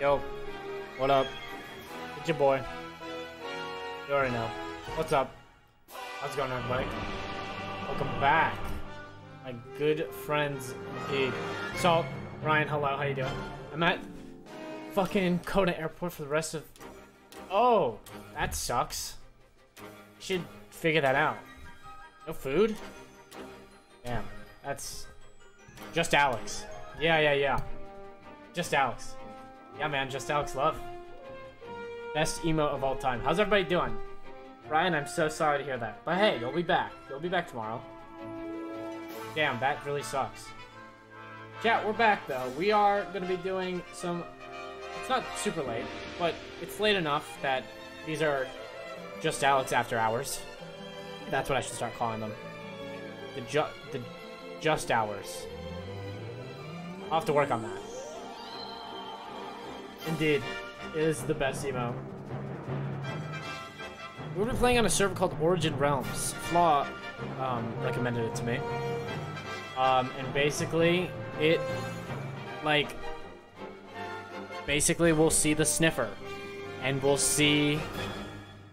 Yo, what up? It's your boy. You already know. What's up? How's it going, everybody? Welcome back, my good friends indeed. So, Ryan, hello, how you doing? I'm at fucking Kona Airport for the rest of... Oh, that sucks. Should figure that out. No food? Damn, that's... Just Alex. Yeah, yeah, yeah. Just Alex. Yeah, man, just Alex Love. Best emo of all time. How's everybody doing? Ryan, I'm so sorry to hear that. But hey, you'll be back. You'll be back tomorrow. Damn, that really sucks. Chat, we're back though. We are going to be doing some... It's not super late, but it's late enough that these are just Alex after hours. That's what I should start calling them. The, ju the just hours. I'll have to work on that. Indeed, it is the best emo. We've been playing on a server called Origin Realms. Flaw um, recommended it to me. Um, and basically, it, like, basically we'll see the sniffer. And we'll see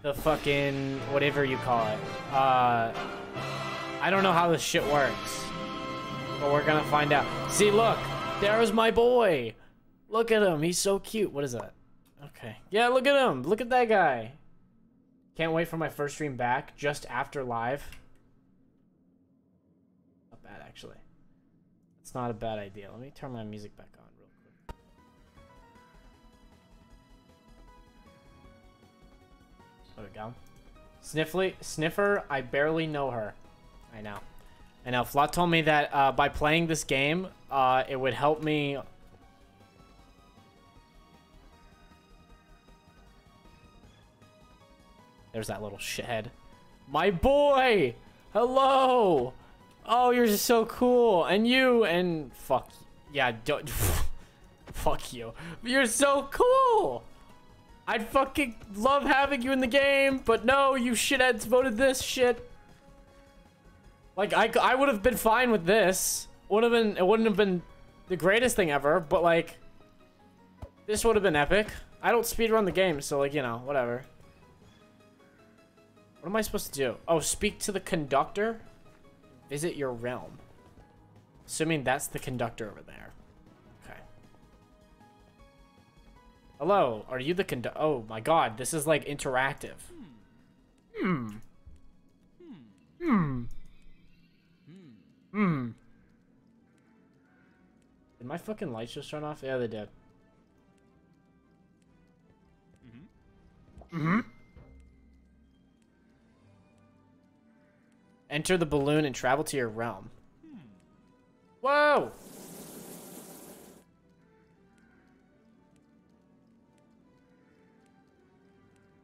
the fucking, whatever you call it. Uh, I don't know how this shit works. But we're gonna find out. See, look, there's my boy. Look at him. He's so cute. What is that? Okay. Yeah, look at him. Look at that guy. Can't wait for my first stream back just after live. Not bad, actually. It's not a bad idea. Let me turn my music back on real quick. There we go. Sniffly, Sniffer, I barely know her. I know. I know. Flot told me that uh, by playing this game, uh, it would help me There's that little shithead. My boy! Hello! Oh, you're just so cool. And you, and fuck. Yeah, don't. fuck you. You're so cool! I'd fucking love having you in the game, but no, you shitheads voted this shit. Like, I, I would have been fine with this. Would have been, it wouldn't have been the greatest thing ever, but like, this would have been epic. I don't speedrun the game, so like, you know, whatever. What am I supposed to do? Oh, speak to the conductor? Visit your realm. Assuming that's the conductor over there. Okay. Hello, are you the conductor? Oh my god, this is like interactive. Hmm. Hmm. Hmm. Hmm. Did my fucking lights just turn off? Yeah, they did. Mm-hmm. Mm-hmm. Enter the balloon and travel to your realm. Whoa!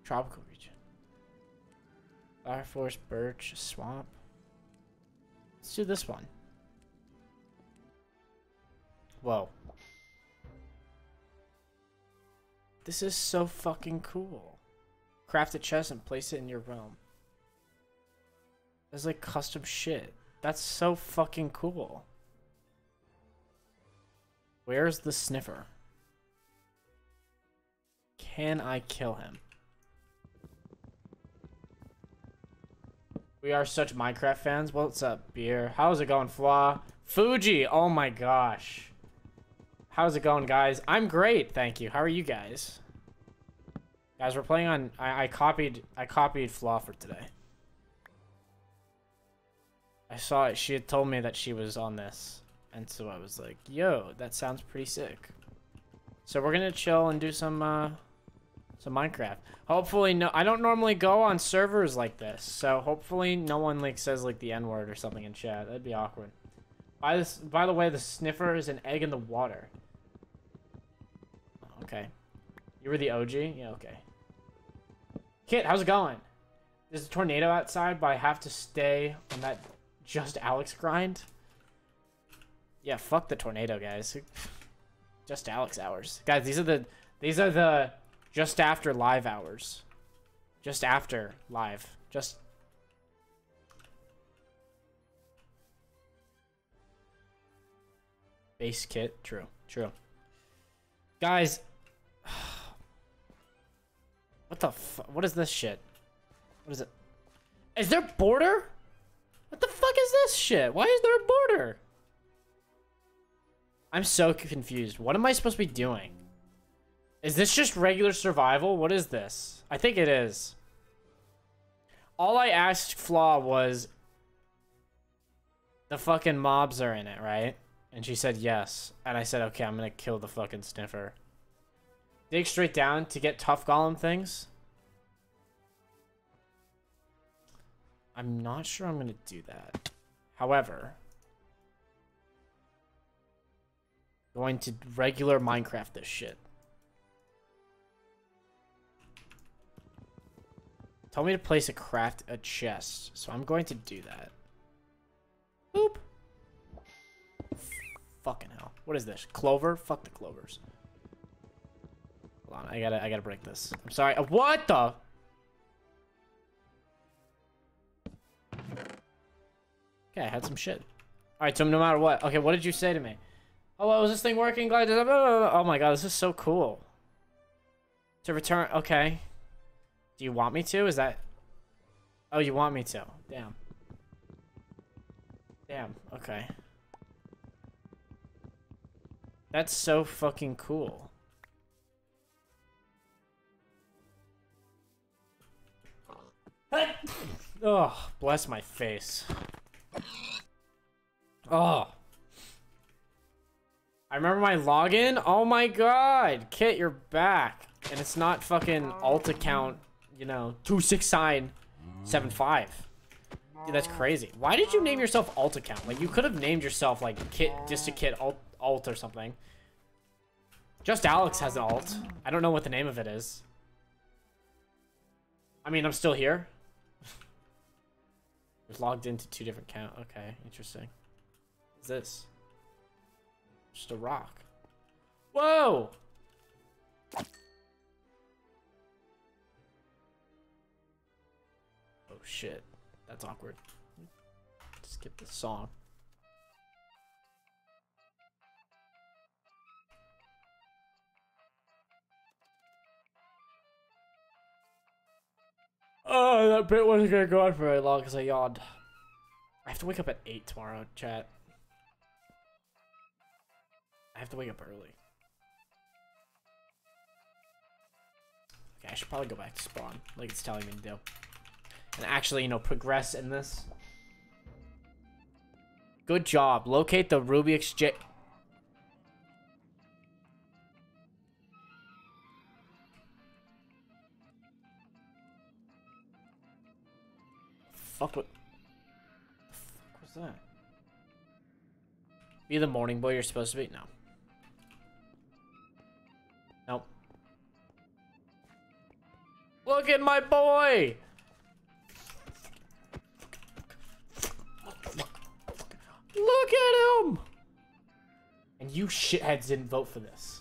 Tropical region. Fire forest, birch, swamp. Let's do this one. Whoa. This is so fucking cool. Craft a chest and place it in your realm. There's like custom shit. That's so fucking cool. Where's the sniffer? Can I kill him? We are such Minecraft fans. What's up, beer? How's it going, Flaw? Fuji! Oh my gosh. How's it going, guys? I'm great, thank you. How are you guys? Guys, we're playing on... I, I copied... I copied Flaw for today. I saw it. She had told me that she was on this. And so I was like, yo, that sounds pretty sick. So we're going to chill and do some, uh, some Minecraft. Hopefully, no, I don't normally go on servers like this. So hopefully no one, like, says, like, the N-word or something in chat. That'd be awkward. By, this, by the way, the sniffer is an egg in the water. Okay. You were the OG? Yeah, okay. Kit, how's it going? There's a tornado outside, but I have to stay on that just Alex grind? Yeah, fuck the tornado, guys. Just Alex hours. Guys, these are the these are the just after live hours. Just after live. Just Base kit. True. True. Guys, What the fu- What is this shit? What is it? Is there border? What the fuck is this shit? Why is there a border? I'm so confused. What am I supposed to be doing? Is this just regular survival? What is this? I think it is. All I asked Flaw was the fucking mobs are in it, right? And she said yes. And I said, okay, I'm gonna kill the fucking sniffer. Dig straight down to get tuff golem things. I'm not sure I'm gonna do that. However, going to regular Minecraft this shit. Tell me to place a craft a chest, so I'm going to do that. Boop. Fucking hell. What is this? Clover? Fuck the clovers. Hold on, I gotta I gotta break this. I'm sorry. Uh, what the Okay, I had some shit. Alright, so no matter what. Okay, what did you say to me? Oh, well, is this thing working? Glad to... Oh my god, this is so cool. To return... Okay. Do you want me to? Is that... Oh, you want me to. Damn. Damn, okay. That's so fucking cool. oh, bless my face. Oh. I remember my login. Oh my god. Kit, you're back. And it's not fucking alt account, you know, 26975. Dude, that's crazy. Why did you name yourself alt account? Like, you could have named yourself, like, Kit, just a Kit alt, alt or something. Just Alex has an alt. I don't know what the name of it is. I mean, I'm still here. Logged into two different count. Okay, interesting. What's this? Just a rock. Whoa! Oh shit. That's awkward. Skip the song. Oh, that bit wasn't gonna go on for very long because I yawned. I have to wake up at 8 tomorrow, chat. I have to wake up early. Okay, I should probably go back to spawn, like it's telling me to do. And actually, you know, progress in this. Good job. Locate the Ruby exchange. Fuck what? The was that? Be the morning boy you're supposed to be? No. Nope. Look at my boy! Look at him! And you shitheads didn't vote for this.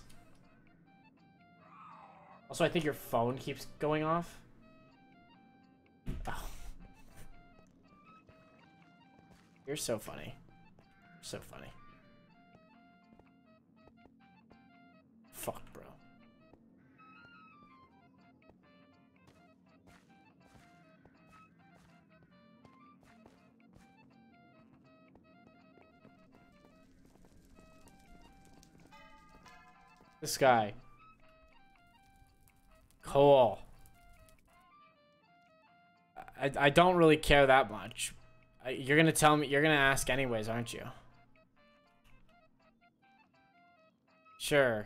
Also, I think your phone keeps going off. You're so funny. so funny. Fuck, bro. This guy. Cool. I, I don't really care that much. You're gonna tell me, you're gonna ask anyways, aren't you? Sure.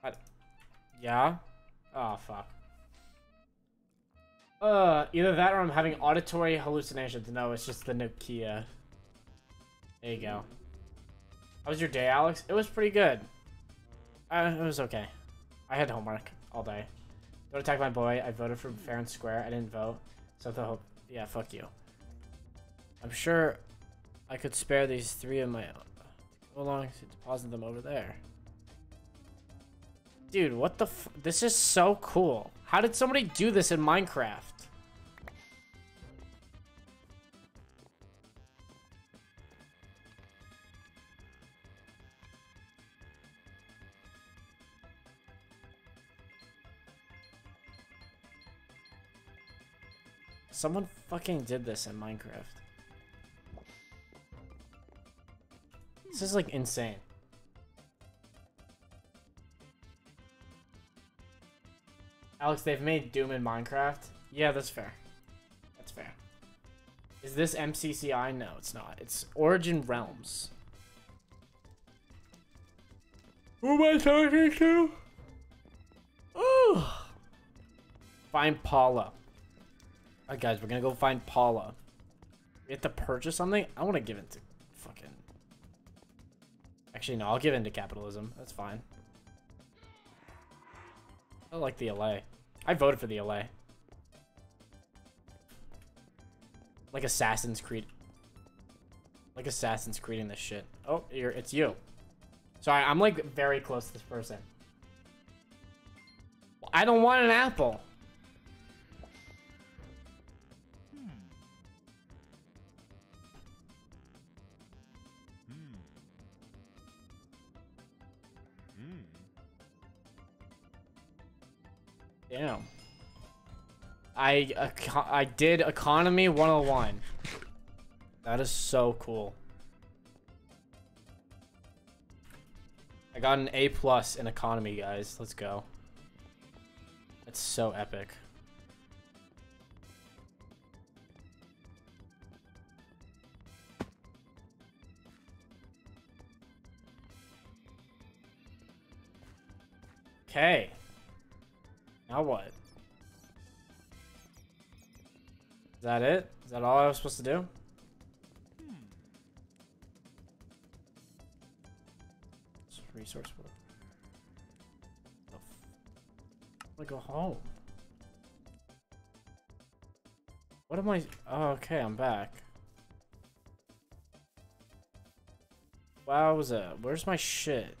What? Yeah? Oh, fuck. Uh, either that or I'm having auditory hallucinations. No, it's just the Nokia. There you go. How was your day, Alex? It was pretty good. Uh, it was okay. I had homework all day. Don't attack my boy. I voted for fair and square. I didn't vote. So the hope. Yeah, fuck you. I'm sure I could spare these three of my own. Go along to deposit them over there. Dude, what the This is so cool. How did somebody do this in Minecraft? Someone fucking did this in Minecraft. This is like insane. Alex, they've made Doom in Minecraft? Yeah, that's fair. That's fair. Is this MCCI? No, it's not. It's Origin Realms. Who am I talking to? Oh. Find Paula. Alright, guys, we're gonna go find Paula. We have to purchase something? I want to give it to. Actually, no, I'll give in to capitalism. That's fine. I like the LA. I voted for the LA. Like Assassin's Creed. Like Assassin's Creed in this shit. Oh, you're, it's you. Sorry, I'm like very close to this person. I don't want an apple. I did economy 101. That is so cool. I got an A plus in economy, guys. Let's go. That's so epic. Okay. Now what? Is that it? Is that all I was supposed to do? Resource work. I go home. What am I? Oh, okay, I'm back. Wowza, where's my shit?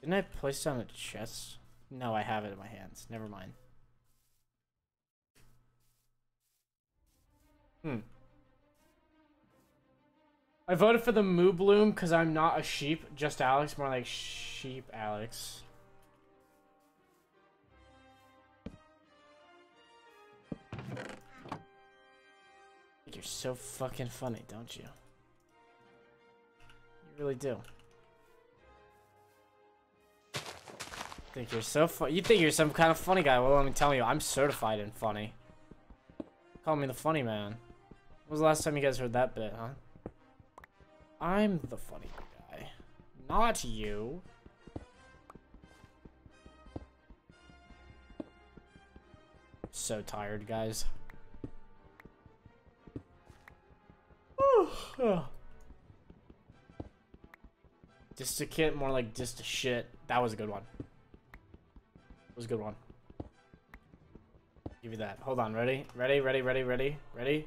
Didn't I place down a chest? No, I have it in my hands. Never mind. Hmm. I voted for the Moo Bloom because I'm not a sheep. Just Alex. More like sheep Alex. You're so fucking funny, don't you? You really do. think you're so funny. You think you're some kind of funny guy. Well, let me tell you, I'm certified in funny. Call me the funny man. Was the last time you guys heard that bit, huh? I'm the funny guy. Not you. So tired, guys. just a kid, more like just a shit. That was a good one. It was a good one. Give you that. Hold on. Ready? Ready? Ready? Ready? Ready? Ready?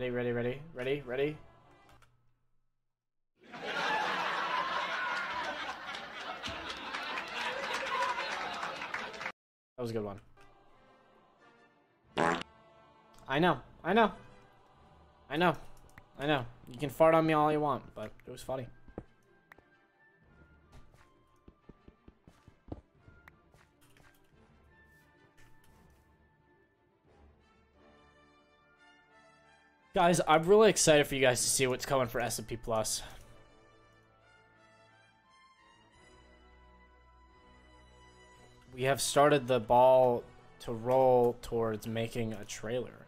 Ready? Ready? Ready? Ready? Ready? That was a good one. I know. I know. I know. I know. You can fart on me all you want, but it was funny. Guys, I'm really excited for you guys to see what's coming for SMP Plus. We have started the ball to roll towards making a trailer.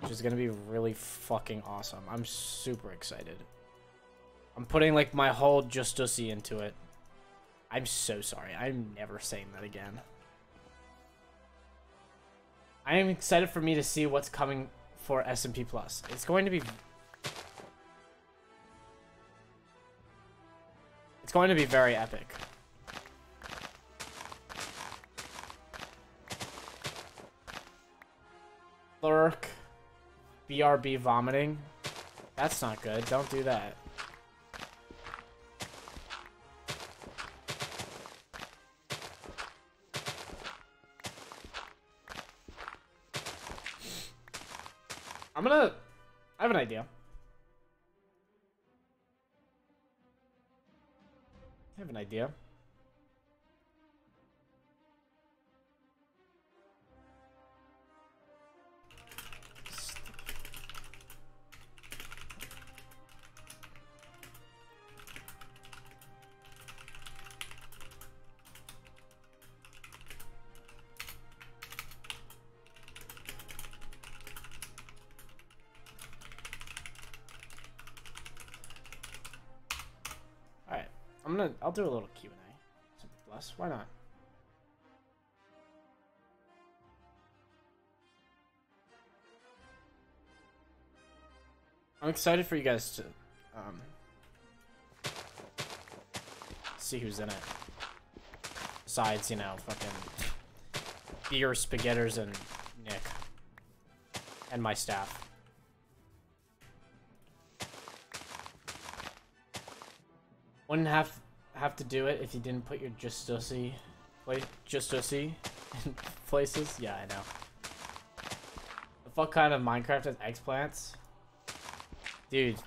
Which is gonna be really fucking awesome. I'm super excited. I'm putting like my whole Justussy into it. I'm so sorry. I'm never saying that again. I am excited for me to see what's coming for SMP Plus. It's going to be... It's going to be very epic. Lurk. BRB vomiting. That's not good. Don't do that. I'm gonna... I have an idea. I have an idea. I'm gonna, I'll do a little Q&A. Plus, why not? I'm excited for you guys to um, see who's in it. Besides, you know, fucking beer spaghetters and Nick. And my staff. Wouldn't have have to do it if you didn't put your Justussy play Justussy in places. Yeah, I know. The fuck kind of Minecraft has explants? Dude.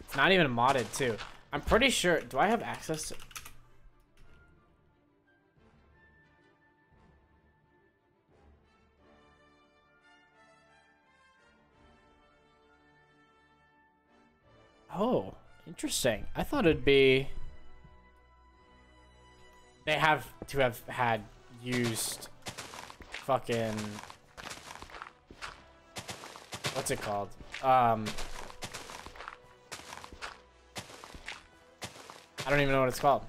It's not even modded too. I'm pretty sure do I have access to Interesting. I thought it'd be... They have to have had used fucking... What's it called? Um... I don't even know what it's called.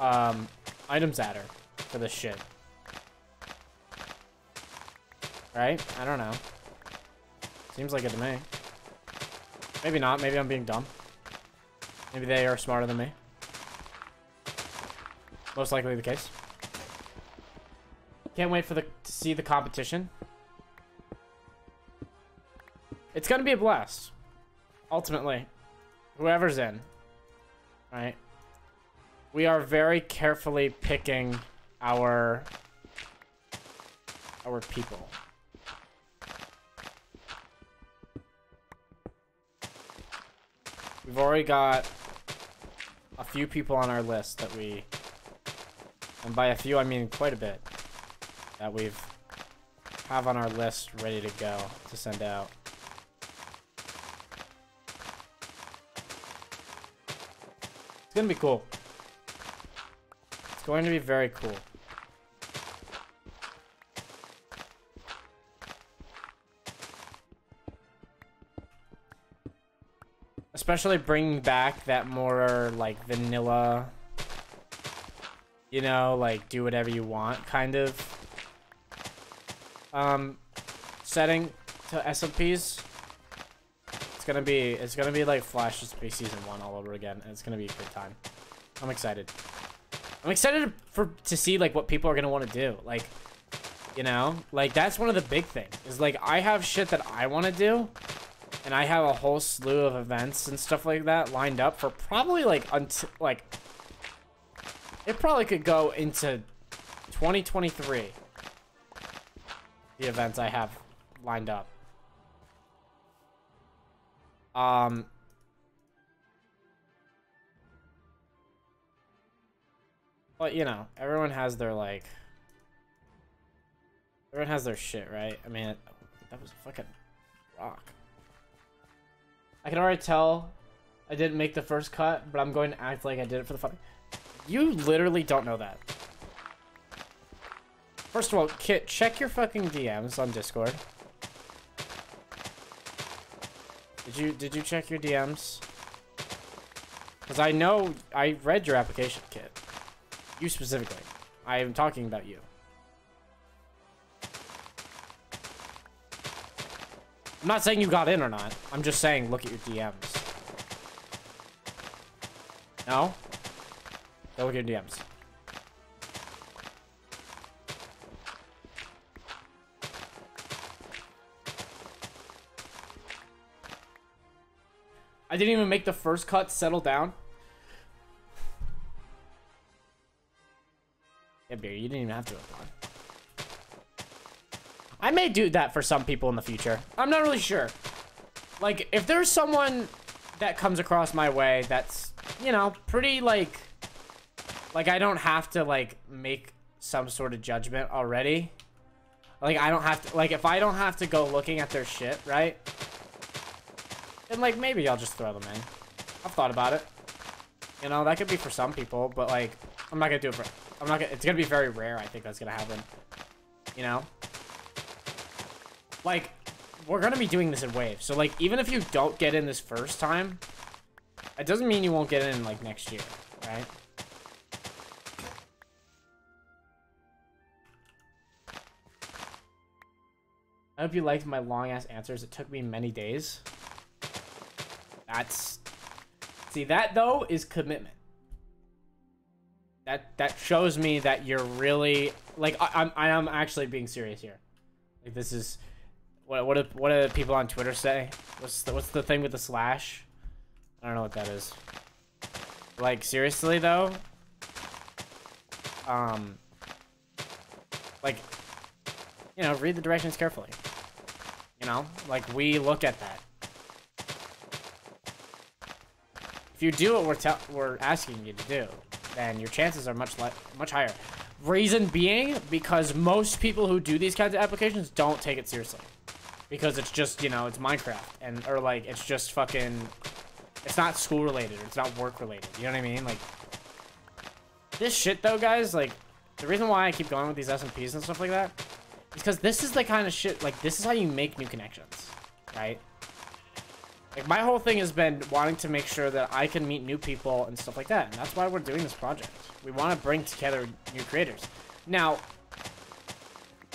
Um, ItemsAdder for this shit. Right? I don't know. Seems like it to me. Maybe not. Maybe I'm being dumb. Maybe they are smarter than me. Most likely the case. Can't wait for the to see the competition. It's gonna be a blast. Ultimately. Whoever's in. Right? We are very carefully picking our our people. We've already got a few people on our list that we, and by a few I mean quite a bit, that we've have on our list ready to go to send out. It's gonna be cool. It's going to be very cool. Especially bringing back that more, like, vanilla, you know, like, do whatever you want kind of um, setting to SMPs. It's gonna be, it's gonna be like Flash SMP Season 1 all over again, and it's gonna be a good time. I'm excited. I'm excited for to see, like, what people are gonna want to do. Like, you know? Like, that's one of the big things. Is, like, I have shit that I want to do, and I have a whole slew of events and stuff like that lined up for probably like until like it probably could go into 2023 the events I have lined up. Um but you know everyone has their like everyone has their shit right? I mean that was fucking rock I can already tell I didn't make the first cut, but I'm going to act like I did it for the fun. You literally don't know that. First of all, Kit, check your fucking DMs on Discord. Did you did you check your DMs? Because I know I read your application, Kit. You specifically. I am talking about you. I'm not saying you got in or not. I'm just saying look at your DMs. No? Go look at your DMs. I didn't even make the first cut settle down. Yeah, Beer, you didn't even have to apply. I may do that for some people in the future. I'm not really sure. Like, if there's someone that comes across my way that's, you know, pretty, like... Like, I don't have to, like, make some sort of judgment already. Like, I don't have to... Like, if I don't have to go looking at their shit, right? Then, like, maybe I'll just throw them in. I've thought about it. You know, that could be for some people, but, like, I'm not gonna do it for... I'm not gonna... It's gonna be very rare, I think that's gonna happen. You know? Like, we're gonna be doing this in waves. So, like, even if you don't get in this first time, It doesn't mean you won't get in like next year, right? I hope you liked my long ass answers. It took me many days. That's see that though is commitment. That that shows me that you're really like I, I'm I am actually being serious here. Like this is what what do, what do people on Twitter say? What's the, what's the thing with the slash? I don't know what that is. Like seriously though, um, like you know, read the directions carefully. You know, like we look at that. If you do what we're we're asking you to do, then your chances are much much higher. Reason being, because most people who do these kinds of applications don't take it seriously. Because it's just, you know, it's Minecraft. And, or like, it's just fucking, it's not school related, it's not work related. You know what I mean? Like, this shit though, guys, like, the reason why I keep going with these SMPs and stuff like that is because this is the kind of shit, like, this is how you make new connections, right? Like, my whole thing has been wanting to make sure that I can meet new people and stuff like that. And that's why we're doing this project. We want to bring together new creators. Now,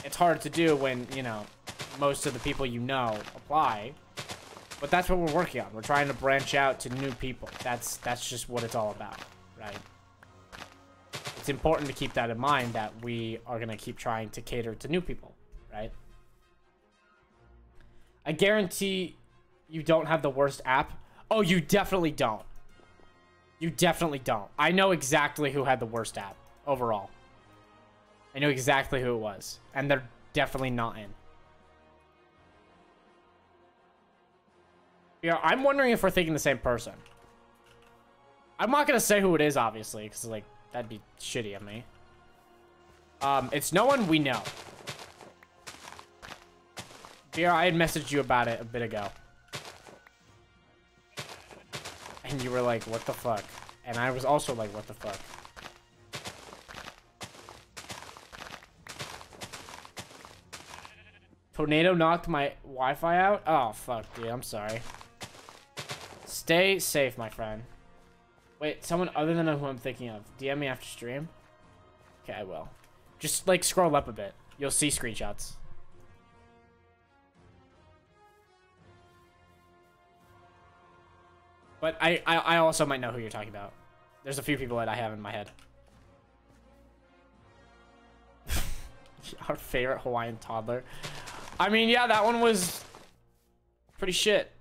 it's hard to do when, you know, most of the people you know apply. But that's what we're working on. We're trying to branch out to new people. That's that's just what it's all about, right? it's important to keep that in mind that we are going to keep trying to cater to new people, right? I guarantee you don't have the worst app. Oh, you definitely don't. You definitely don't. I know exactly who had the worst app overall. I know exactly who it was. And they're definitely not in. Yeah, I'm wondering if we're thinking the same person. I'm not to say who it is, obviously, because, like, That'd be shitty of me. Um, it's no one we know. Vera, I had messaged you about it a bit ago. And you were like, what the fuck? And I was also like, what the fuck? Tornado knocked my Wi-Fi out? Oh, fuck, dude. I'm sorry. Stay safe, my friend. Wait, someone other than who I'm thinking of. DM me after stream. Okay, I will. Just, like, scroll up a bit. You'll see screenshots. But I, I, I also might know who you're talking about. There's a few people that I have in my head. Our favorite Hawaiian toddler. I mean, yeah, that one was pretty shit.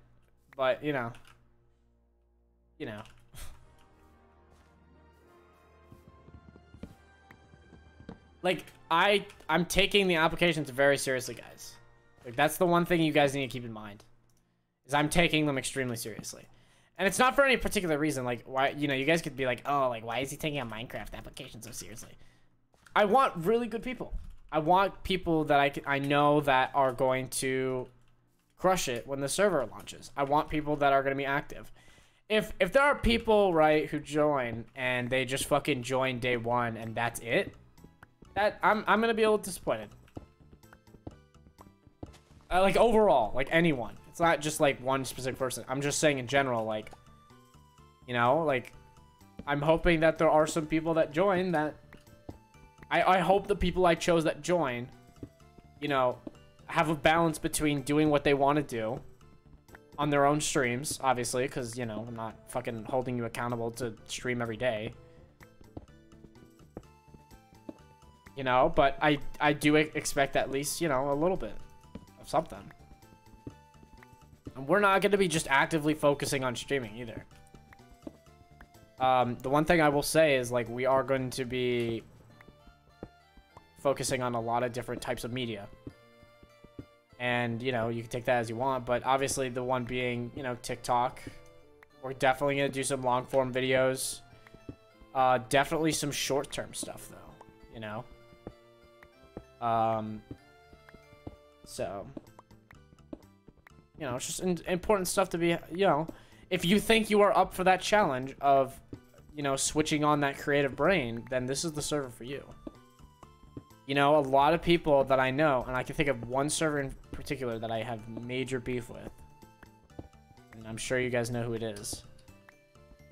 But, you know. You know. like I I'm taking the applications very seriously, guys. Like that's the one thing you guys need to keep in mind. Is I'm taking them extremely seriously. And it's not for any particular reason. Like why you know, you guys could be like, "Oh, like why is he taking a Minecraft application so seriously?" I want really good people. I want people that I can, I know that are going to crush it when the server launches. I want people that are going to be active. If if there are people, right, who join and they just fucking join day 1 and that's it, that I'm I'm gonna be a little disappointed. Uh, like overall, like anyone. It's not just like one specific person. I'm just saying in general, like, you know, like, I'm hoping that there are some people that join that. I I hope the people I chose that join, you know, have a balance between doing what they want to do on their own streams, obviously, because, you know, I'm not fucking holding you accountable to stream every day. you know, but I, I do expect at least, you know, a little bit of something. And we're not going to be just actively focusing on streaming either. Um, the one thing I will say is, like, we are going to be focusing on a lot of different types of media. And, you know, you can take that as you want, but obviously the one being, you know, TikTok. We're definitely going to do some long-form videos. Uh, definitely some short-term stuff, though, you know? Um, so, you know, it's just important stuff to be, you know, if you think you are up for that challenge of, you know, switching on that creative brain, then this is the server for you. You know, a lot of people that I know, and I can think of one server in particular that I have major beef with. And I'm sure you guys know who it is.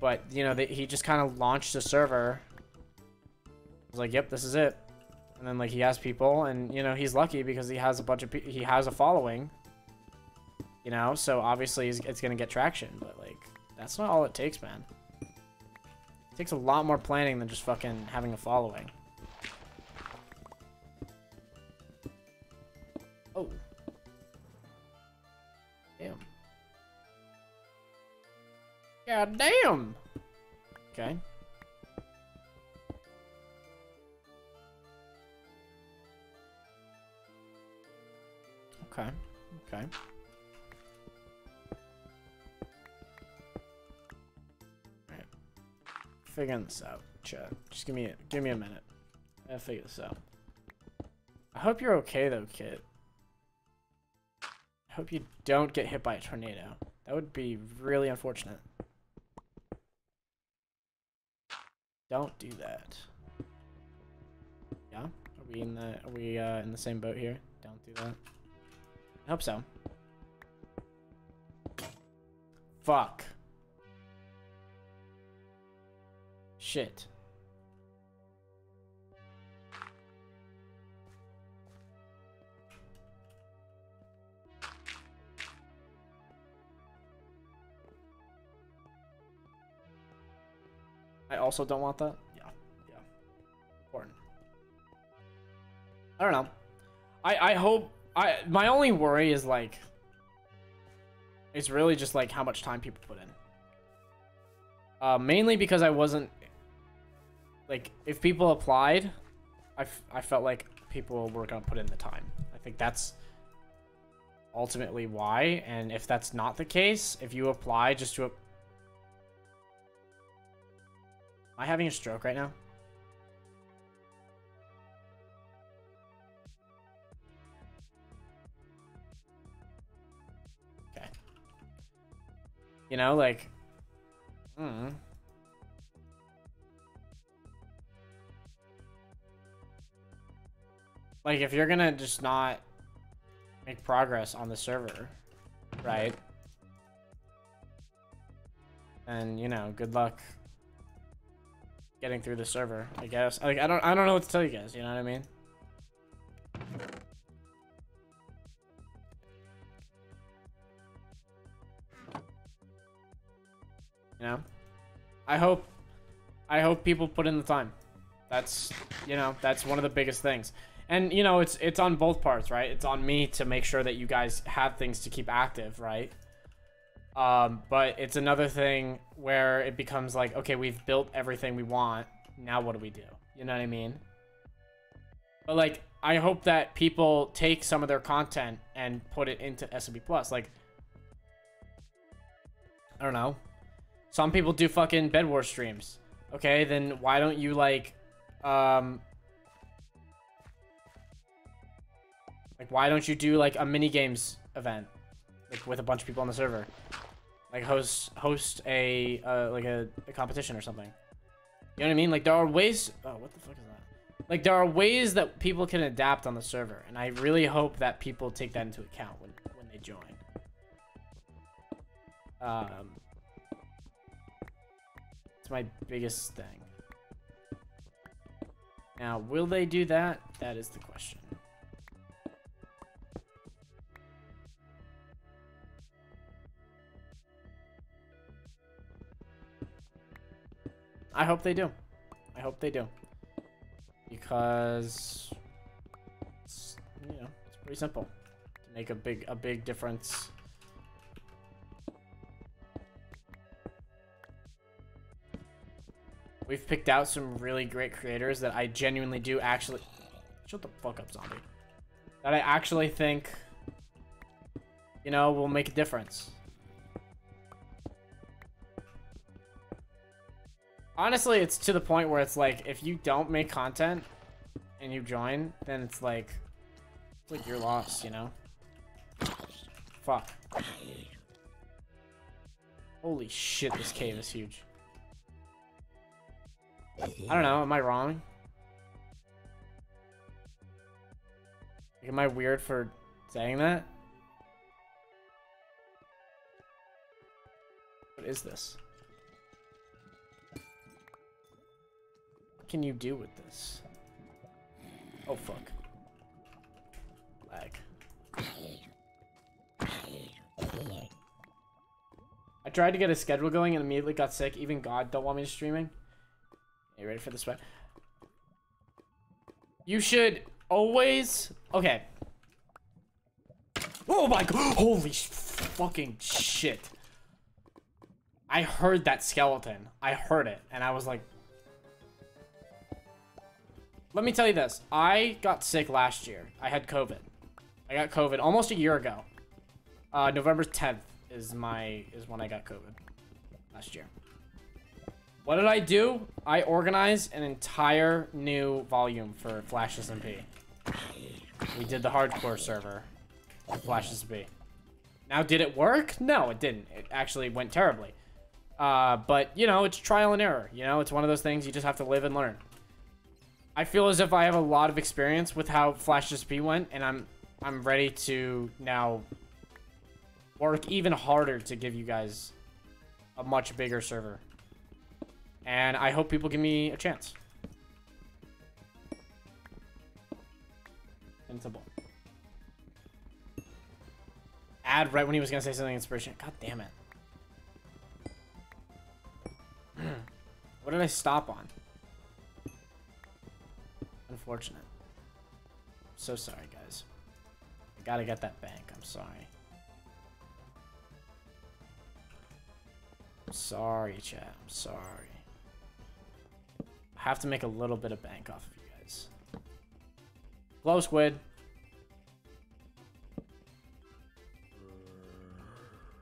But, you know, they, he just kind of launched a server. I was like, yep, this is it. And then, like, he has people, and, you know, he's lucky because he has a bunch of he has a following. You know, so obviously it's going to get traction. But, like, that's not all it takes, man. It takes a lot more planning than just fucking having a following. God damn. Okay. Okay. Okay. Figuring this out, chat. Just give me a, give me a minute. I gotta figure this out. I hope you're okay though, Kit. I hope you don't get hit by a tornado. That would be really unfortunate. Don't do that. Yeah? Are we in the are we uh, in the same boat here? Don't do that. I hope so. Fuck. Shit. I also don't want that. Yeah, yeah. Important. I don't know. I I hope I my only worry is like it's really just like how much time people put in. Uh, mainly because I wasn't like if people applied, I, I felt like people were gonna put in the time. I think that's ultimately why. And if that's not the case, if you apply just to I having a stroke right now? Okay. You know, like... Hmm. Like, if you're gonna just not make progress on the server, right? Then, you know, good luck getting through the server, I guess. Like I don't I don't know what to tell you guys, you know what I mean? You know? I hope I hope people put in the time. That's you know, that's one of the biggest things. And you know, it's it's on both parts, right? It's on me to make sure that you guys have things to keep active, right? Um, but it's another thing where it becomes like, okay, we've built everything we want. Now what do we do? You know what I mean? But like, I hope that people take some of their content and put it into SMP Plus. Like, I don't know. Some people do fucking Bed War streams. Okay, then why don't you like, um, like why don't you do like a mini games event, like with a bunch of people on the server? Like host host a uh, like a, a competition or something. You know what I mean? Like there are ways. Oh, what the fuck is that? Like there are ways that people can adapt on the server, and I really hope that people take that into account when when they join. Um, it's my biggest thing. Now, will they do that? That is the question. I hope they do. I hope they do. Because it's you know, it's pretty simple to make a big a big difference. We've picked out some really great creators that I genuinely do actually Shut the fuck up, zombie. That I actually think you know will make a difference. Honestly, it's to the point where it's like, if you don't make content and you join, then it's like, it's like you're lost, you know? Fuck. Holy shit, this cave is huge. I don't know, am I wrong? Am I weird for saying that? What is this? Can you do with this? Oh, fuck. Lag. I tried to get a schedule going and immediately got sick. Even God don't want me streaming. Are you ready for this one? You should always... Okay. Oh my god! Holy fucking shit. I heard that skeleton. I heard it, and I was like... Let me tell you this. I got sick last year. I had COVID. I got COVID almost a year ago. Uh, November 10th is my is when I got COVID last year. What did I do? I organized an entire new volume for Flash SMP. We did the hardcore server of Flash SMP. Now, did it work? No, it didn't. It actually went terribly. Uh, but, you know, it's trial and error. You know, it's one of those things you just have to live and learn. I feel as if I have a lot of experience with how Flash SMP went, and I'm I'm ready to now work even harder to give you guys a much bigger server. And I hope people give me a chance. Simple. Add right when he was going to say something inspiration. God damn it. what did I stop on? Unfortunate. So sorry, guys. I gotta get that bank. I'm sorry. I'm sorry, chat. I'm sorry. I have to make a little bit of bank off of you guys. Blow squid.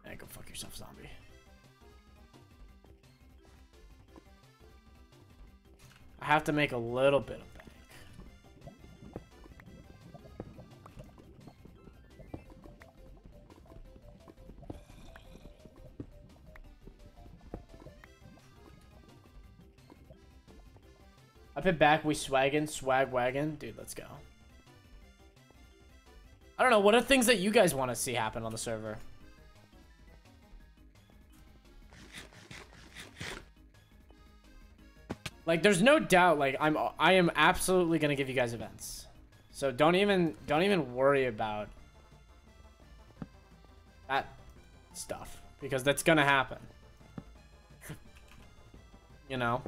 And go fuck yourself, zombie. I have to make a little bit of Up back, we swaggin', swag wagon. Dude, let's go. I don't know, what are things that you guys want to see happen on the server? Like, there's no doubt, like, I'm, I am absolutely gonna give you guys events. So don't even, don't even worry about that stuff. Because that's gonna happen. you know?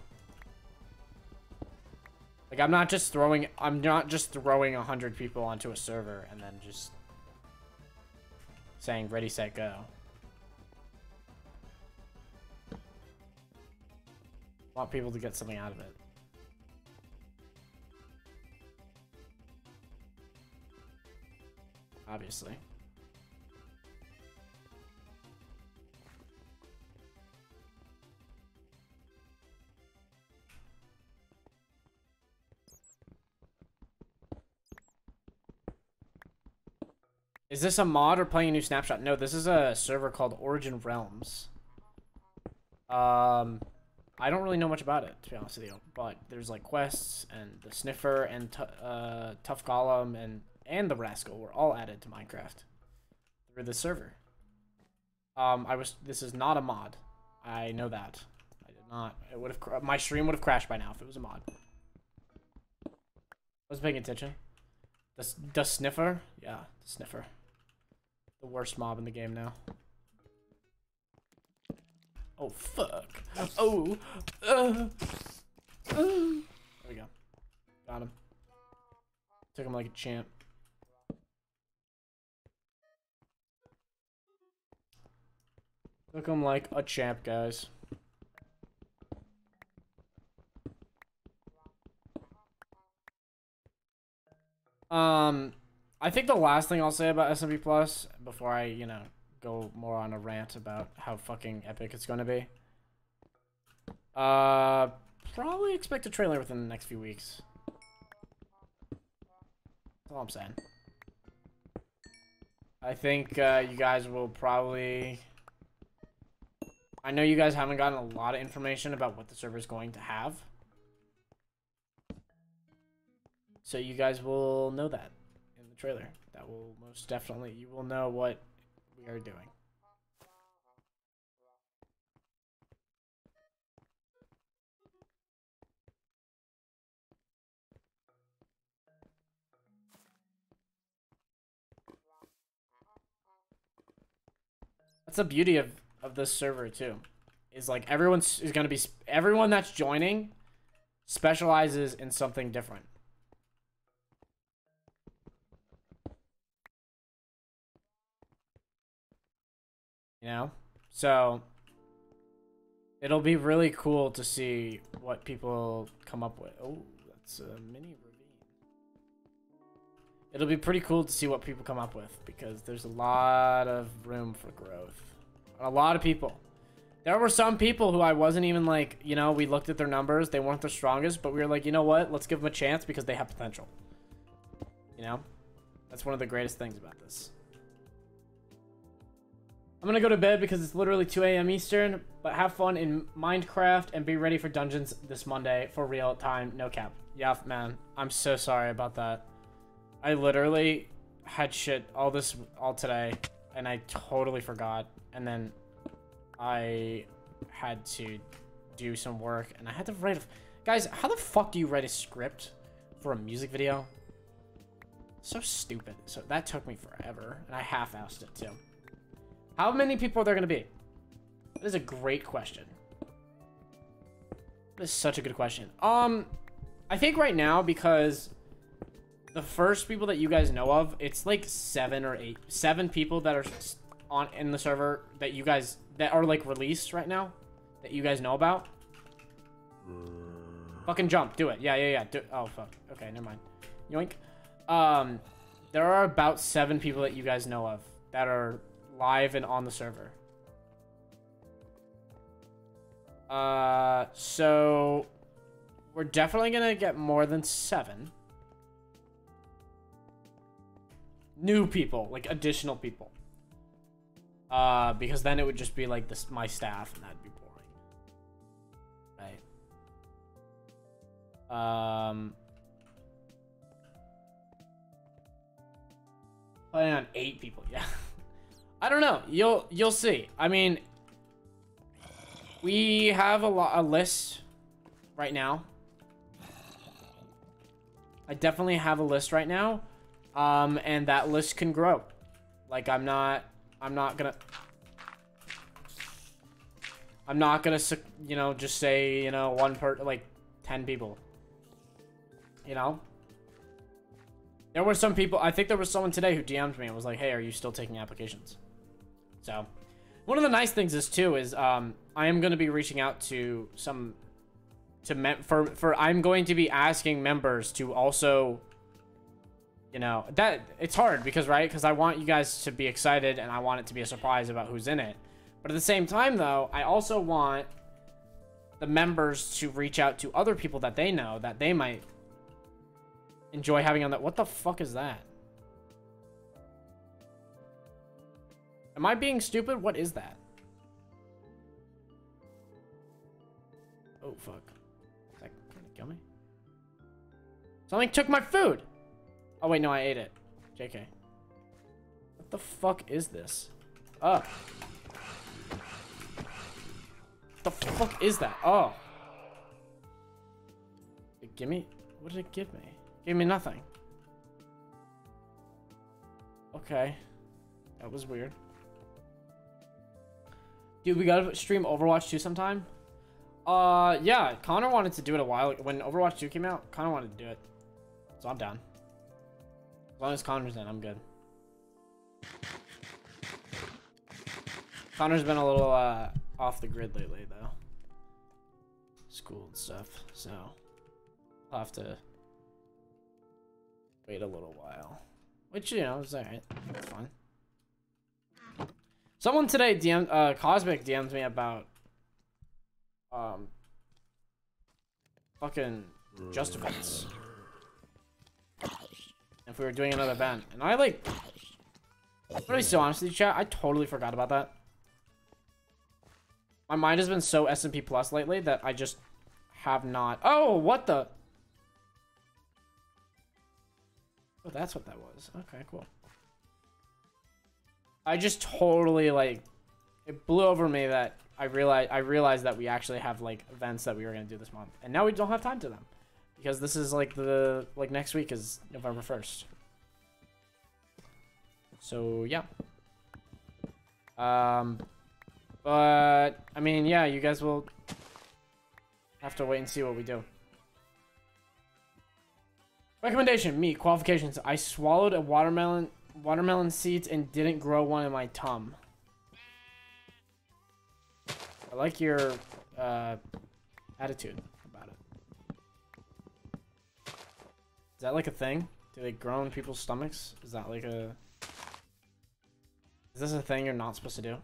Like, I'm not just throwing, I'm not just throwing a 100 people onto a server and then just saying ready, set, go. want people to get something out of it. Obviously. Is this a mod or playing a new snapshot? No, this is a server called Origin Realms. Um, I don't really know much about it, to be honest with you. But there's like quests and the Sniffer and uh, Tuff Golem and and the Rascal were all added to Minecraft through the server. Um, I was. This is not a mod. I know that. I did not. It would have. My stream would have crashed by now if it was a mod. I was paying attention. The, the Sniffer? Yeah, the Sniffer. The worst mob in the game now. Oh, fuck. Oh. Uh, uh. There we go. Got him. Took him like a champ. Took him like a champ, guys. Um, I think the last thing I'll say about SMP Plus before I, you know, go more on a rant about how fucking epic it's going to be. Uh, probably expect a trailer within the next few weeks. That's all I'm saying. I think uh, you guys will probably... I know you guys haven't gotten a lot of information about what the server is going to have. So you guys will know that trailer. That will most definitely, you will know what we are doing. That's the beauty of, of this server too. Is like everyone's is gonna be everyone that's joining specializes in something different. You know? So it'll be really cool to see what people come up with. Oh, that's a mini ravine. It'll be pretty cool to see what people come up with because there's a lot of room for growth. A lot of people. There were some people who I wasn't even like, you know, we looked at their numbers. They weren't the strongest, but we were like, you know what? Let's give them a chance because they have potential. You know? That's one of the greatest things about this. I'm gonna go to bed because it's literally 2 a.m. Eastern, but have fun in Minecraft and be ready for dungeons this Monday for real time, no cap. Yeah, man, I'm so sorry about that. I literally had shit all this, all today, and I totally forgot. And then I had to do some work, and I had to write a... Guys, how the fuck do you write a script for a music video? So stupid. So that took me forever, and I half-assed it too. How many people are there going to be? That is a great question. That is such a good question. Um, I think right now, because the first people that you guys know of, it's like seven or eight, seven people that are on in the server that you guys, that are like released right now, that you guys know about. Fucking jump, do it. Yeah, yeah, yeah. Do oh, fuck. Okay, never mind. Yoink. Um, there are about seven people that you guys know of that are live and on the server. Uh, so we're definitely gonna get more than seven new people, like additional people. Uh, because then it would just be like this my staff, and that'd be boring, right? Um, planning on eight people, yeah. I don't know. You'll you'll see. I mean, we have a lot a list right now. I definitely have a list right now, um, and that list can grow. Like I'm not, I'm not gonna, I'm not gonna, you know, just say you know one per like ten people. You know. There were some people, I think there was someone today who DM'd me and was like, hey, are you still taking applications? So, one of the nice things is too is um, I am going to be reaching out to some to for for I'm going to be asking members to also you know that it's hard because right because I want you guys to be excited and I want it to be a surprise about who's in it. But at the same time though I also want the members to reach out to other people that they know that they might enjoy having on that what the fuck is that Am I being stupid? What is that? Oh, fuck. Is that to kill me? Something took my food! Oh, wait, no, I ate it. JK. What the fuck is this? Oh. What the fuck is that? Oh. Give me... What did it give me? Gave me nothing. Okay. That was weird. Dude, we gotta stream Overwatch 2 sometime. Uh, yeah, Connor wanted to do it a while when Overwatch 2 came out. Connor wanted to do it, so I'm down. As long as Connor's in, I'm good. Connor's been a little uh, off the grid lately, though. School and stuff, so I'll have to wait a little while. Which, you know, is alright. It's fine. Someone today DM uh Cosmic DM'd me about um fucking just events. If we were doing another event. And I like I'm gonna be so honest with you, chat, I totally forgot about that. My mind has been so SMP plus lately that I just have not Oh, what the Oh, that's what that was. Okay, cool. I just totally like it blew over me that I realized I realized that we actually have like events that we were gonna do this month, and now we don't have time to them because this is like the like next week is November first. So yeah, Um, but I mean, yeah, you guys will have to wait and see what we do. Recommendation: Me qualifications. I swallowed a watermelon watermelon seeds and didn't grow one in my tum. I like your uh, attitude about it. Is that like a thing? Do they grow in people's stomachs? Is that like a... Is this a thing you're not supposed to do?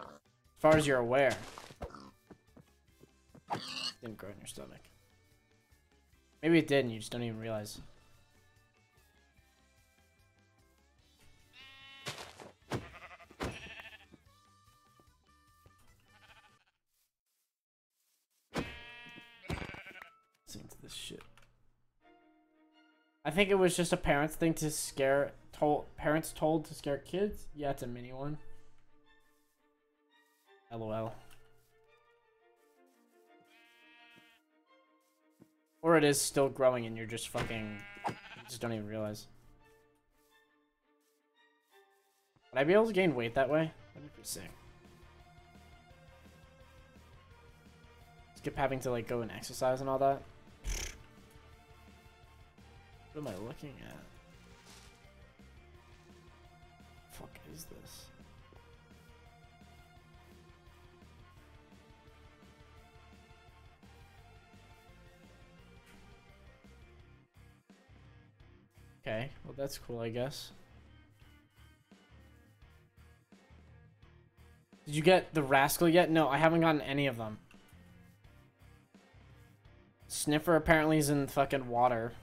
As far as you're aware. Didn't grow in your stomach. Maybe it did and you just don't even realize. This shit. I think it was just a parents thing to scare told parents told to scare kids. Yeah, it's a mini one. LOL. Or it is still growing and you're just fucking just don't even realize. Would I be able to gain weight that way? That'd be pretty sick. Skip having to like go and exercise and all that. What am I looking at? Fuck is this? Okay, well that's cool, I guess. Did you get the Rascal yet? No, I haven't gotten any of them. Sniffer apparently is in fucking water.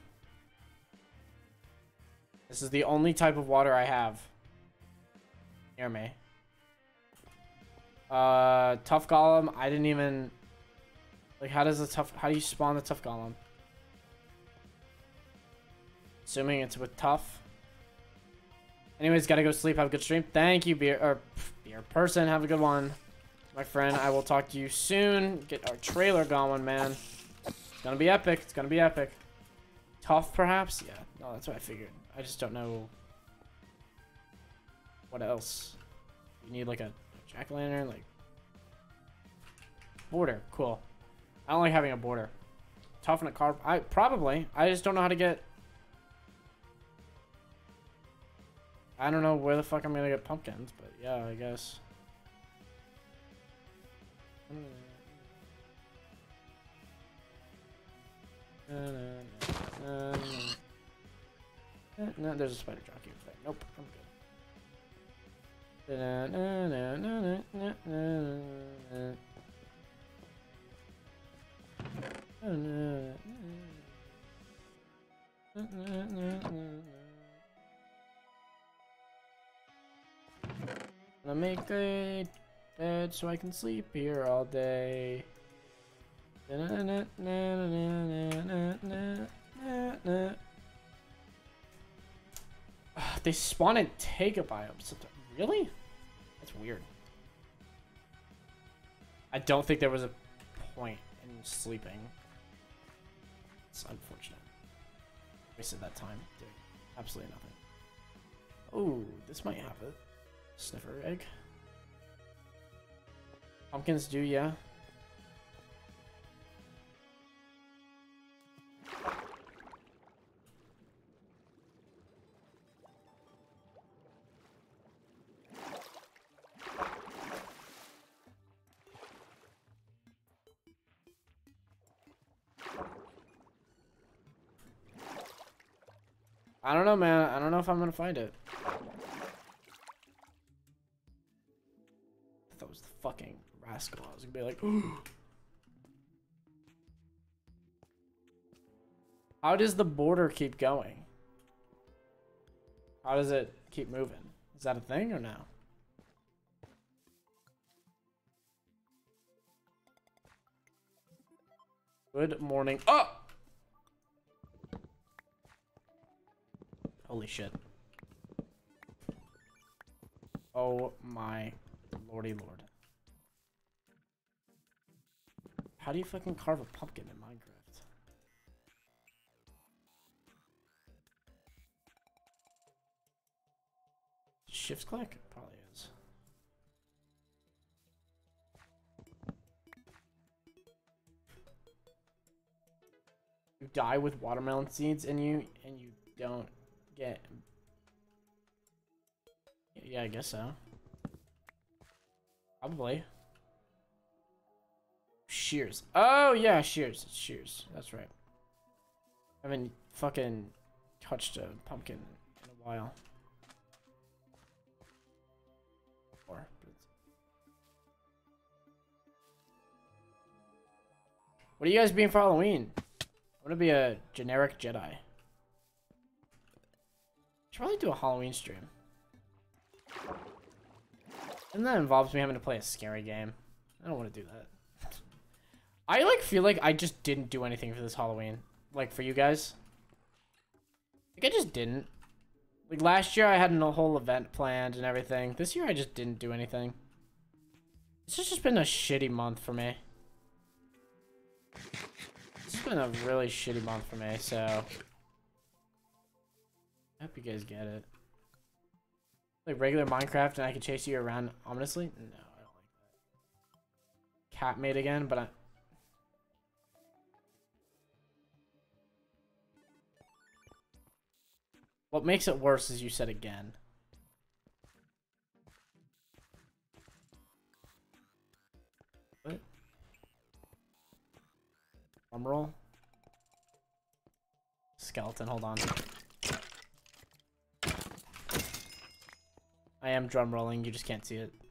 This is the only type of water I have. Near me. Uh, Tuff Golem, I didn't even... Like, how does the Tuff... How do you spawn the Tuff Golem? Assuming it's with Tuff. Anyways, gotta go sleep. Have a good stream. Thank you, beer... Or, beer person. Have a good one. My friend, I will talk to you soon. Get our trailer going, man. It's gonna be epic. It's gonna be epic. Tuff, perhaps? Yeah. No, that's what I figured. I just don't know what else. You need like a jack-o'-lantern, like border. Cool. I don't like having a border. Tough Toughen a car. I probably. I just don't know how to get. I don't know where the fuck I'm gonna get pumpkins, but yeah, I guess. No, there's a spider jockey over there. Nope, I'm good. Gonna make a bed so I can sleep here all day. They spawn in Taiga biomes. Really? That's weird. I don't think there was a point in sleeping. It's unfortunate. Wasted that time doing absolutely nothing. Oh, this might have it. Sniffer egg. Pumpkins do, yeah. I don't know, man. I don't know if I'm gonna find it. Rascal. I was gonna be like, How does the border keep going? How does it keep moving? Is that a thing or no? Good morning. Oh! Holy shit. Oh my lordy lord. How do you fucking carve a pumpkin in Minecraft? Shift click? Probably is. You die with watermelon seeds in you and you don't get Yeah, I guess so. Probably. Shears. Oh yeah, shears. It's shears. That's right. I haven't fucking touched a pumpkin in a while. What are you guys being for Halloween? I'm gonna be a generic Jedi. Should probably do a Halloween stream. And that involves me having to play a scary game. I don't want to do that. I like feel like I just didn't do anything for this Halloween. Like for you guys. Like I just didn't. Like last year I had a whole event planned and everything. This year I just didn't do anything. This has just been a shitty month for me. It's been a really shitty month for me, so... I hope you guys get it. Like regular Minecraft and I can chase you around ominously? No, I don't like that. Cat made again, but I... What makes it worse is you said again. What? Drum roll? Skeleton, hold on. I am drum rolling, you just can't see it.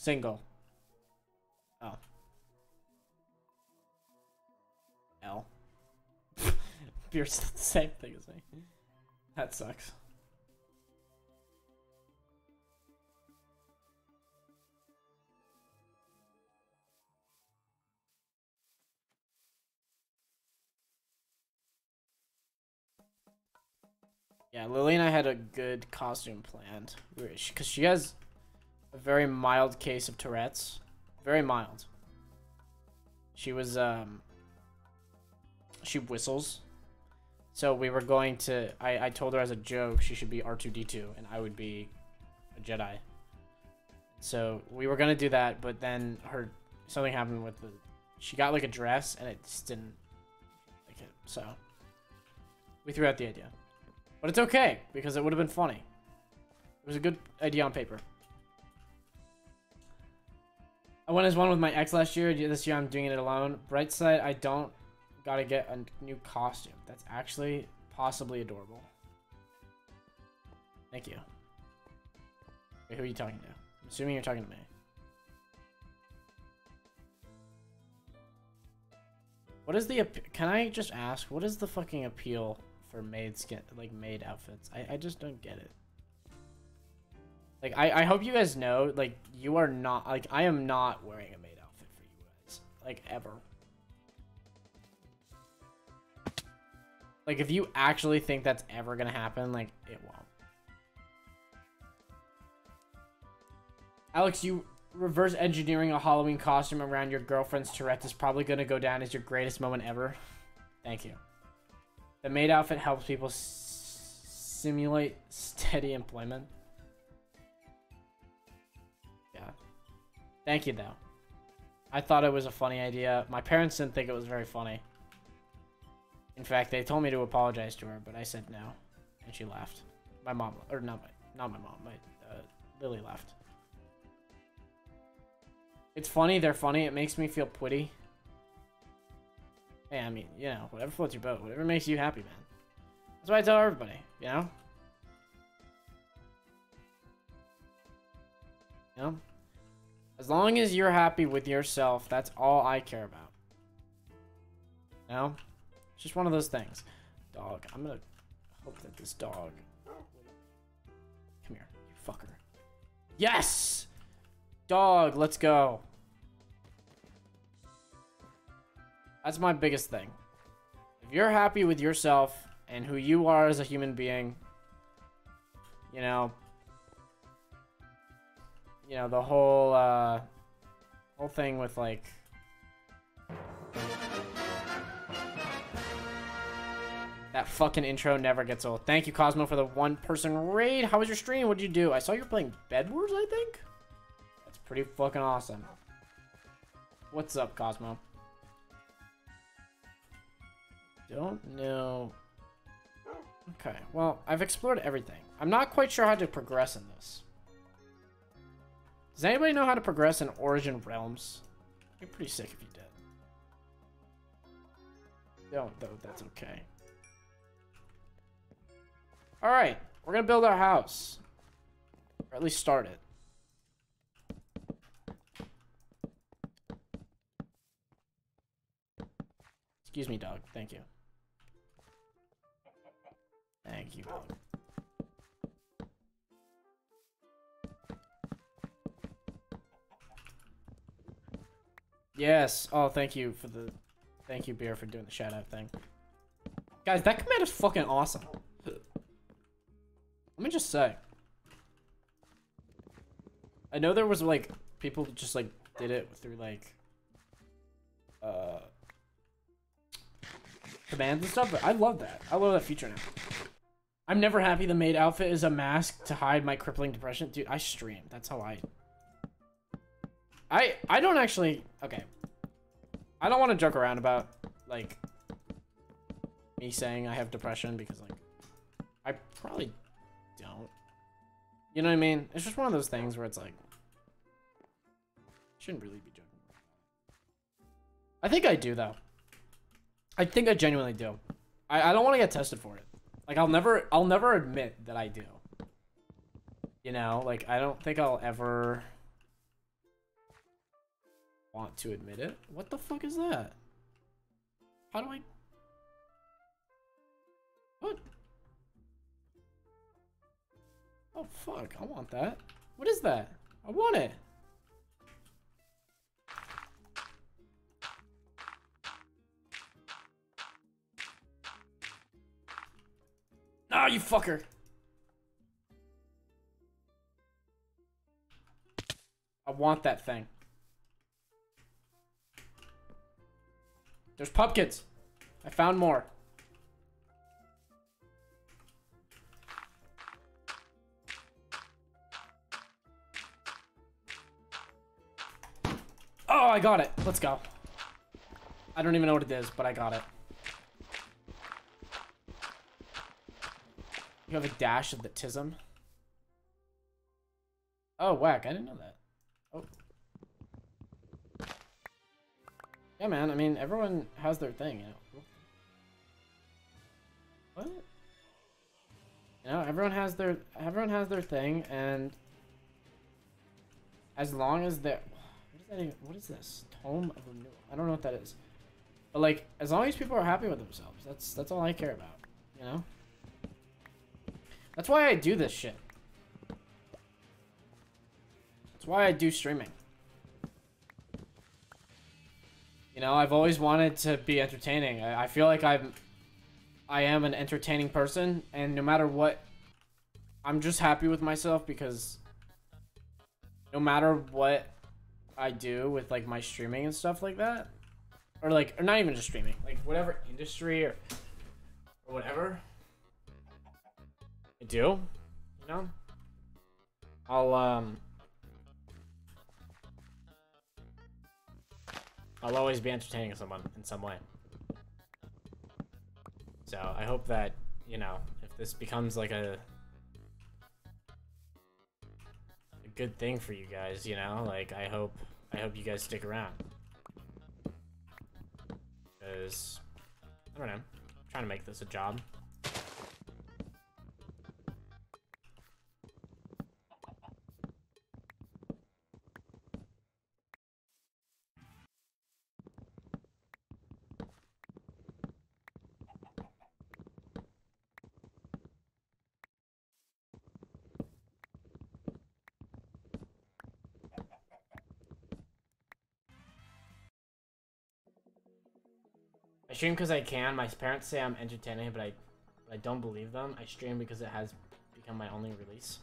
Single. Oh. L. You're the same thing as me. That sucks. Yeah, Lily and I had a good costume planned. Because she has a very mild case of Tourette's. Very mild. She was, um... She whistles. So we were going to... I, I told her as a joke she should be R2-D2, and I would be a Jedi. So we were going to do that, but then her... Something happened with the... She got, like, a dress, and it just didn't... Like it, so... We threw out the idea. But it's okay, because it would have been funny. It was a good idea on paper. I went as one with my ex last year. This year I'm doing it alone. Bright side, I don't gotta get a new costume. That's actually possibly adorable. Thank you. Wait, who are you talking to? I'm assuming you're talking to me. What is the... Can I just ask, what is the fucking appeal for maid skin, like maid outfits. I, I just don't get it. Like, I, I hope you guys know, like, you are not, like, I am not wearing a maid outfit for you guys. Like, ever. Like, if you actually think that's ever gonna happen, like, it won't. Alex, you reverse engineering a Halloween costume around your girlfriend's Tourette is probably gonna go down as your greatest moment ever. Thank you. The maid outfit helps people simulate steady employment. Thank you, though. I thought it was a funny idea. My parents didn't think it was very funny. In fact, they told me to apologize to her, but I said no, and she laughed. My mom, or not my, not my mom, my uh, Lily laughed. It's funny. They're funny. It makes me feel pretty. Hey, I mean, you know, whatever floats your boat, whatever makes you happy, man. That's what I tell everybody, you know? You know? As long as you're happy with yourself, that's all I care about. Know? It's just one of those things. Dog, I'm gonna hope that this dog... Come here, you fucker. Yes! Dog, let's go. That's my biggest thing. If you're happy with yourself and who you are as a human being, you know, you know, the whole, uh, whole thing with like, That fucking intro never gets old. Thank you, Cosmo, for the one-person raid. How was your stream? What'd you do? I saw you were playing Bedwars, I think? That's pretty fucking awesome. What's up, Cosmo? Don't know. Okay, well, I've explored everything. I'm not quite sure how to progress in this. Does anybody know how to progress in Origin Realms? It'd be pretty sick if you did. Don't, though, that's okay. Alright, we're gonna build our house. Or at least start it. Excuse me, dog. Thank you. Thank you, dog. Yes. Oh, thank you for the... Thank you, Beer, for doing the shout-out thing. Guys, that command is fucking awesome. Let me just say. I know there was like people just like did it through like uh commands and stuff, but I love that. I love that feature now. I'm never happy the maid outfit is a mask to hide my crippling depression. Dude, I stream. That's how I I I don't actually okay. I don't want to joke around about like me saying I have depression because like I probably don't. You know what I mean? It's just one of those things where it's like, shouldn't really be joking. I think I do though. I think I genuinely do. I, I don't want to get tested for it. Like I'll never I'll never admit that I do. You know, like I don't think I'll ever want to admit it. What the fuck is that? How do I What? Oh, fuck. I want that. What is that? I want it. Ah, you fucker. I want that thing. There's pumpkins. I found more. Oh, I got it. Let's go. I don't even know what it is, but I got it. You have a dash of the tism. Oh, whack. I didn't know that. Oh. Yeah, man. I mean, everyone has their thing, you know. What? You know, everyone has their everyone has their thing, and as long as they're that even, what is this? Tome of renewal. I don't know what that is. But like, as long as people are happy with themselves, that's that's all I care about. You know. That's why I do this shit. That's why I do streaming. You know, I've always wanted to be entertaining. I, I feel like I'm, I am an entertaining person, and no matter what, I'm just happy with myself because no matter what I do with like my streaming and stuff like that, or like, or not even just streaming, like whatever industry or, or whatever I do, you know, I'll um, I'll always be entertaining someone in some way. So I hope that you know if this becomes like a good thing for you guys, you know? Like, I hope, I hope you guys stick around. Because, I don't know, I'm trying to make this a job. Stream because I can. My parents say I'm entertaining, but I, but I don't believe them. I stream because it has become my only release.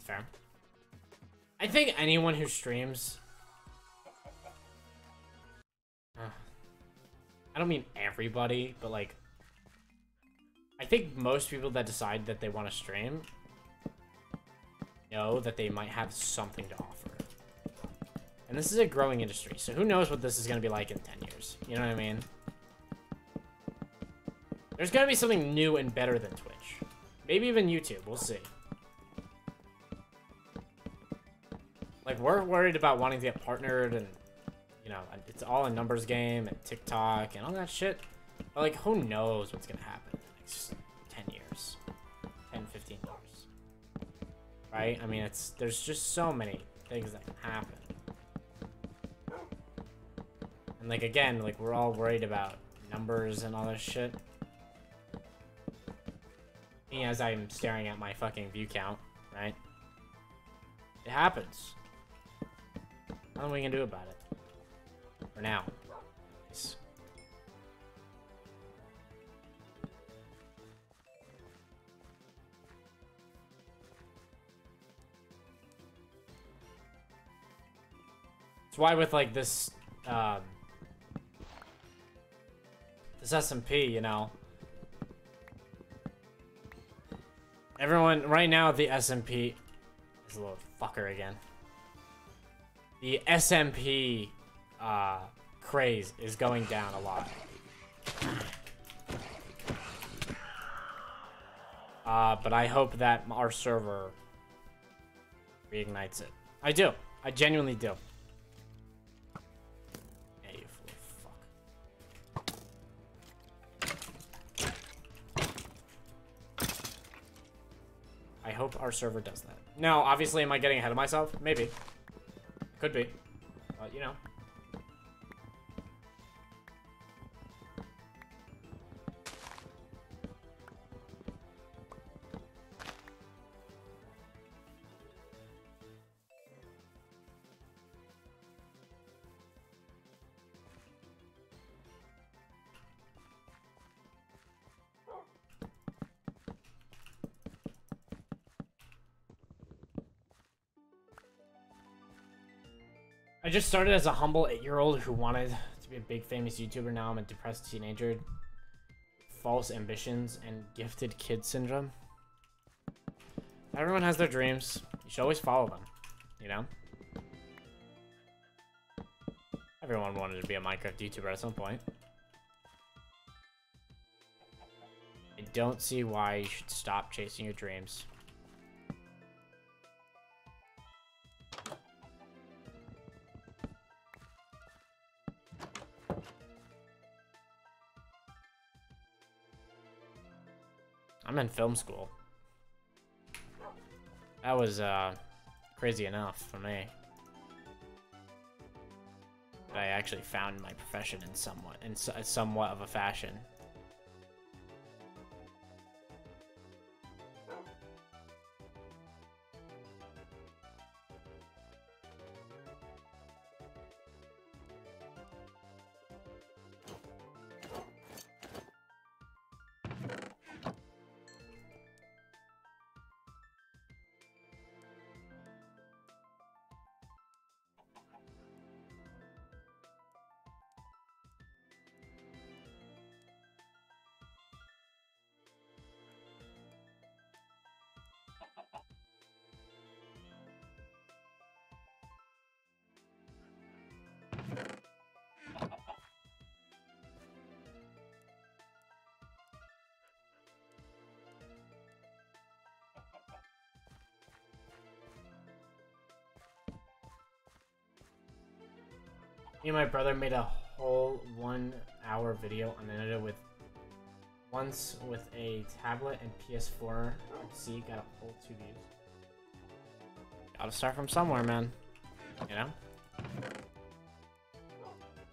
Fair. I think anyone who streams... Uh, I don't mean everybody, but like... I think most people that decide that they want to stream know that they might have something to offer. And this is a growing industry, so who knows what this is going to be like in 10 years. You know what I mean? There's going to be something new and better than Twitch. Maybe even YouTube, we'll see. Like, we're worried about wanting to get partnered and, you know, it's all a numbers game and TikTok and all that shit. But, like, who knows what's going to happen in the next 10 years. 10, 15 years. Right? I mean, it's, there's just so many things that can happen. And, like, again, like, we're all worried about numbers and all this shit. Me as I'm staring at my fucking view count, right? It happens. Nothing we can do about it. For now. It's why with like this, um, this SMP, you know, everyone right now the SMP is a little fucker again the SMP uh, craze is going down a lot. Uh, but I hope that our server reignites it. I do. I genuinely do. Hope our server does that. Now, obviously, am I getting ahead of myself? Maybe. Could be. But, you know. I just started as a humble eight-year-old who wanted to be a big famous YouTuber. Now I'm a depressed teenager. False ambitions and gifted kid syndrome. Everyone has their dreams. You should always follow them, you know? Everyone wanted to be a Minecraft YouTuber at some point. I don't see why you should stop chasing your dreams. In film school. That was uh, crazy enough for me. I actually found my profession in somewhat in somewhat of a fashion. Me and my brother made a whole one hour video on it with once with a tablet and PS4 See, got a whole two views. Gotta start from somewhere, man. You know?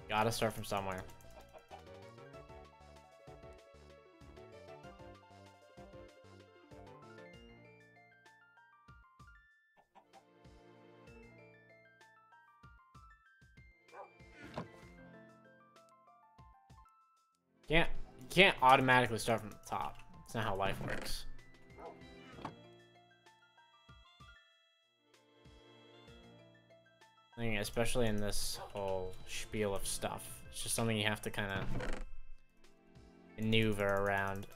Gotta start from somewhere. Can't you can't automatically start from the top. It's not how life works. thing, especially in this whole spiel of stuff. It's just something you have to kind of maneuver around.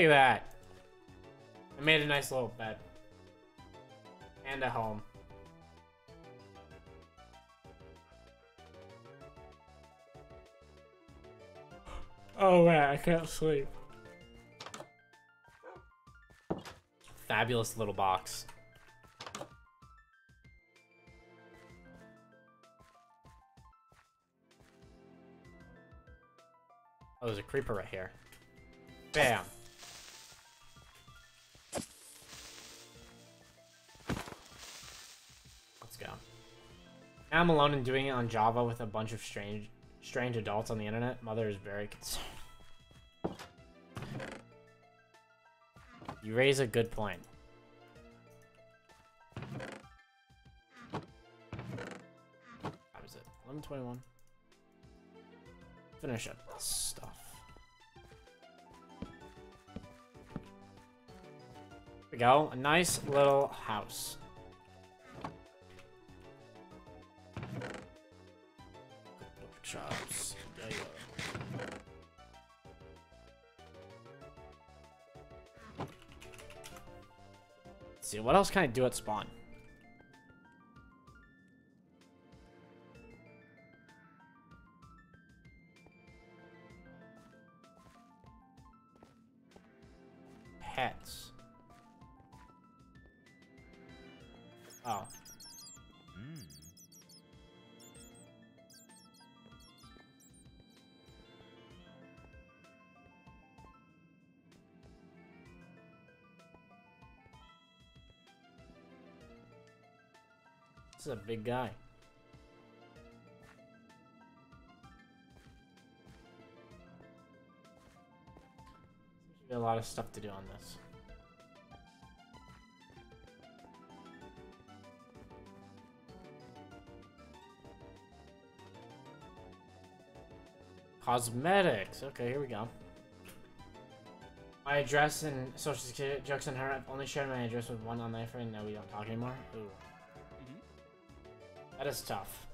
Look at that. I made a nice little bed. And a home. Oh man, I can't sleep. Fabulous little box. Oh, there's a creeper right here. Bam. Now I'm alone and doing it on Java with a bunch of strange strange adults on the internet. Mother is very concerned. You raise a good point. How is it? 1121. Finish up this stuff. There we go. A nice little house. Chops. Yeah, Let's see, what else can I do at spawn? A big guy. Be a lot of stuff to do on this. Cosmetics. Okay, here we go. My address and social security jokes on her. I've only shared my address with one online friend. No, we don't talk anymore. Ooh. That is tough.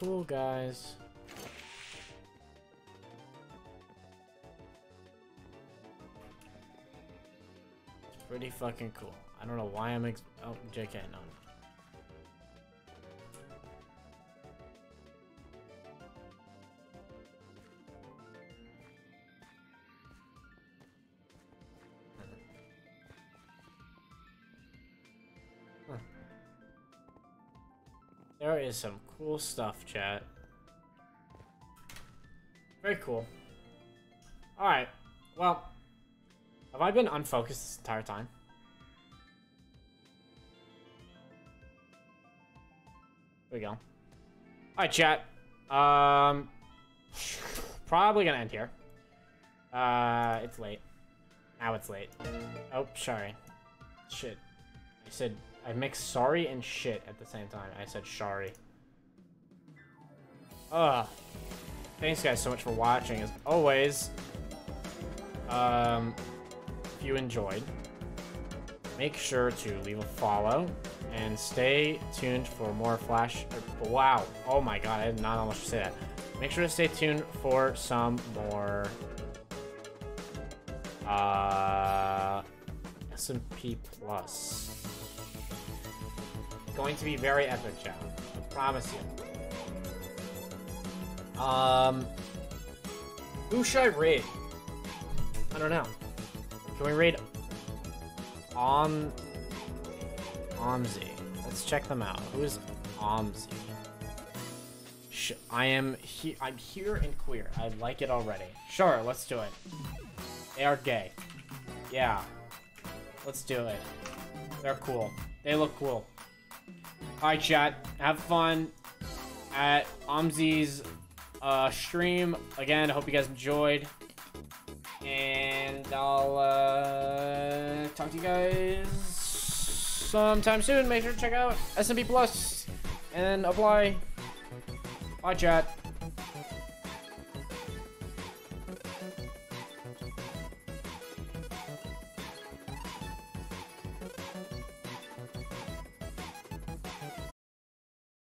Cool, guys. It's pretty fucking cool. I don't know why I'm ex- oh, JK, no. There is some cool stuff, chat. Very cool. Alright, well, have I been unfocused this entire time? There we go. Alright, chat. Um, probably gonna end here. Uh, it's late. Now it's late. Oh, sorry. Shit. I said, I mixed sorry and shit at the same time. I said sorry. Ugh. Thanks guys so much for watching as always. Um, if you enjoyed, make sure to leave a follow and stay tuned for more Flash. Wow. Oh my god, I did not almost say that. make sure to stay tuned for some more uh, SMP Plus. Going to be very epic, chat. I promise you. Um, who should I raid? I don't know. Can we raid Om Omzi? Let's check them out. Who's Omzi? Sh I am he I'm here and queer. I like it already. Sure, let's do it. They are gay. Yeah. Let's do it. They're cool. They look cool. Alright, chat. Have fun at Omzi's uh, stream. Again, I hope you guys enjoyed. And I'll uh, talk to you guys sometime soon. Make sure to check out SMP Plus and apply. Bye, chat.